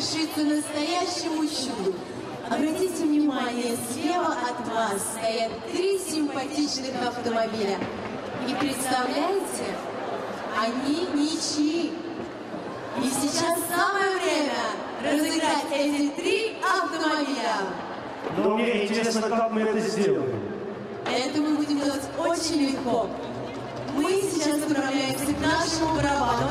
свершится настоящему чуду. Обратите внимание, слева от вас стоят три симпатичных автомобиля. И представляете, они ничьи. И сейчас самое время разыграть эти три автомобиля. Но мне интересно, как мы это сделаем. Это мы будем делать очень легко. Мы сейчас направляемся к нашему барабану,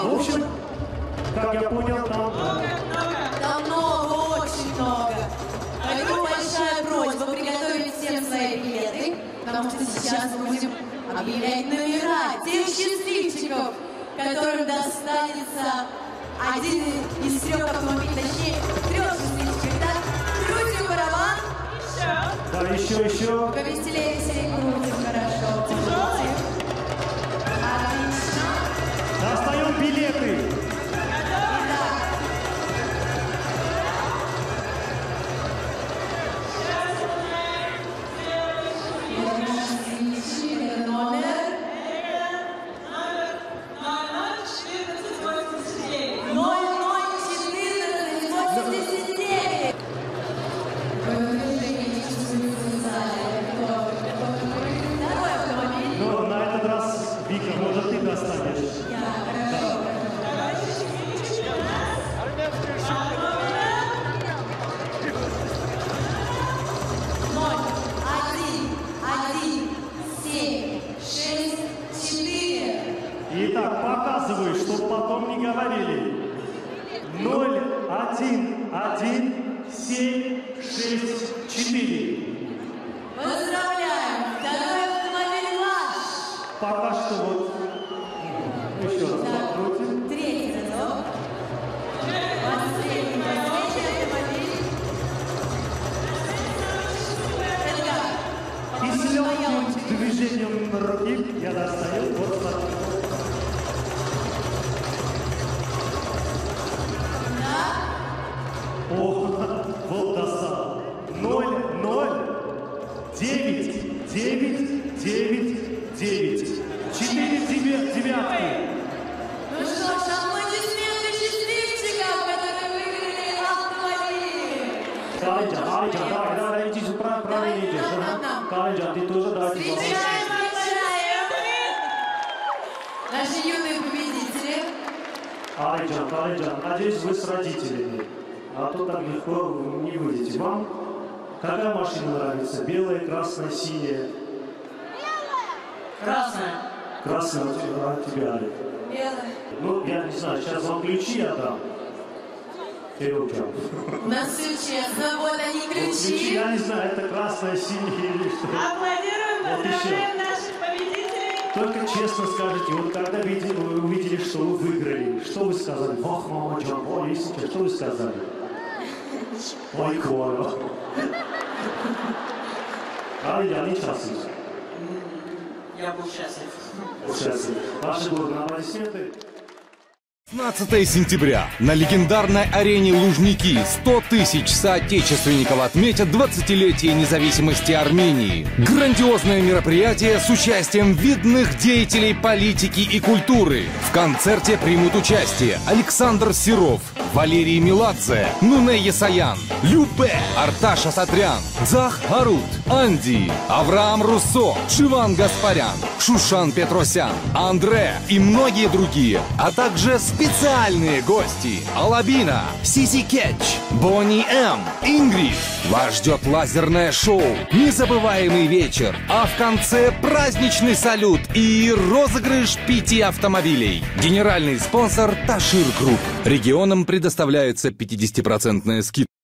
в общем, как я понял, там... Там много, очень много. Поэтому большая просьба приготовить всем свои билеты, потому что сейчас мы будем объявлять номера тех счастливчиков, которым достанется один из трех автомобилей, точнее, трех счастливчиков. Так, крутим барабан, Да, еще, еще. повеселее, веселее крутим, хорошо. 1, 1, 7, 6, 4. Поздравляем! Второй автомобиль ваш! Пока что вот... 9, 9, 9. Четыре девятки. Ну что ж, аплодисменты счастливчикам, которые выиграли автомобиль. Калинджа, Калинджа, давай, давай, иди сюда, правильно идешь. Ага. Калинджа, ты тоже давай. Встречаем, встречаем. Наши юные победители. Калинджа, Калинджа, надеюсь, вы с родителями. А то так легко не будете Вам какая машина нравится? Белая, красная, синяя? Красная. Красная у тебя, а Олег. Белая. Ну, я не знаю, сейчас вам ключи отдам. Кирюша. У нас все честно, вот они Вот ключи, ключи. я не знаю, это красная, синяя или что. Аплодируем, Вот поздравляем наших победителей. Только честно скажите, вот когда видели, вы увидели, что вы выиграли, что вы сказали? Ох, мама, если что вы сказали? Ой, Коля. А я не счастлив. Я был счастлив. Счастлив. Ваши благодарные аплодисменты. 15 сентября на легендарной арене Лужники 100 тысяч соотечественников отметят 20-летие независимости Армении. Грандиозное мероприятие с участием видных деятелей политики и культуры. В концерте примут участие Александр Серов, Валерий Меладзе, Нуне Есаян, Любэ, Арташ Асатрян, Зах Харут, Анди, Авраам Руссо, Дживан Гаспарян, Шушан Петросян, Андре и многие другие, а также специальные гости Alabina, C.C. Catch, Boney M, Ингрид. Вас ждет лазерное шоу, незабываемый вечер, а в конце праздничный салют и розыгрыш пяти автомобилей. Генеральный спонсор Ташир Групп. Регионам предоставляется 50% скидка.